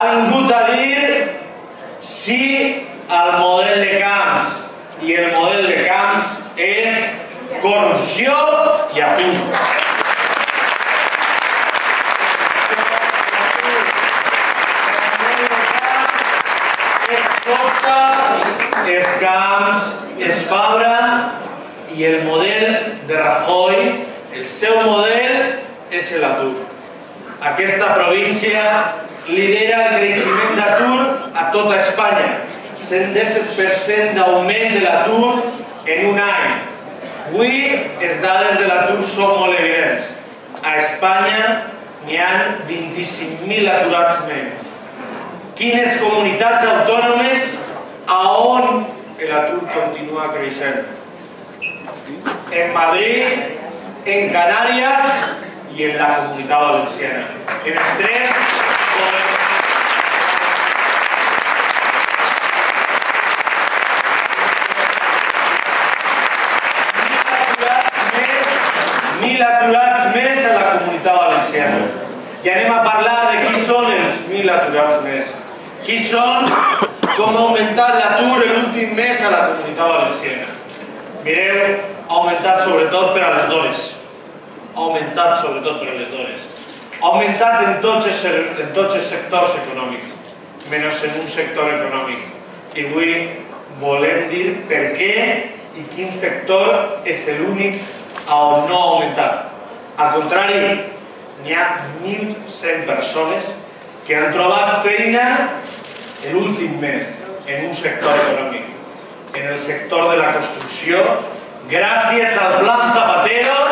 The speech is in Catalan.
ha vingut a dir sí al model de camps i el model de camps és corrupció i atur. Escolta, els camps, es Fabra i el model de Rajoy, el seu model és l'atur. Aquesta província lidera el creixement d'atur a tota Espanya, 117% d'augment de l'atur en un any. Avui les dades de l'atur són molt evidents. A Espanya n'hi ha 25.000 aturats menys. Quines comunitats autònomes a on l'atur continua creixent? En Madrid, en Canàries i en la Comunitat Valenciana. En els tres mil aturats més a la comunitat valenciana. I anem a parlar de qui són els mil aturats més. Qui són, com ha augmentat l'atur l'últim mes a la comunitat valenciana. Mireu, ha augmentat sobretot per a les dones. Ha augmentat sobretot per a les dones. Ha augmentat en tots els, en tots els sectors econòmics, menys en un sector econòmic. I avui volem dir per què i quin sector és l'únic no ha augmentat. Al contrari, n'hi ha 1.100 persones que han trobat feina l'últim mes en un sector econòmic, en el sector de la construcció, gràcies al Plan Zapatero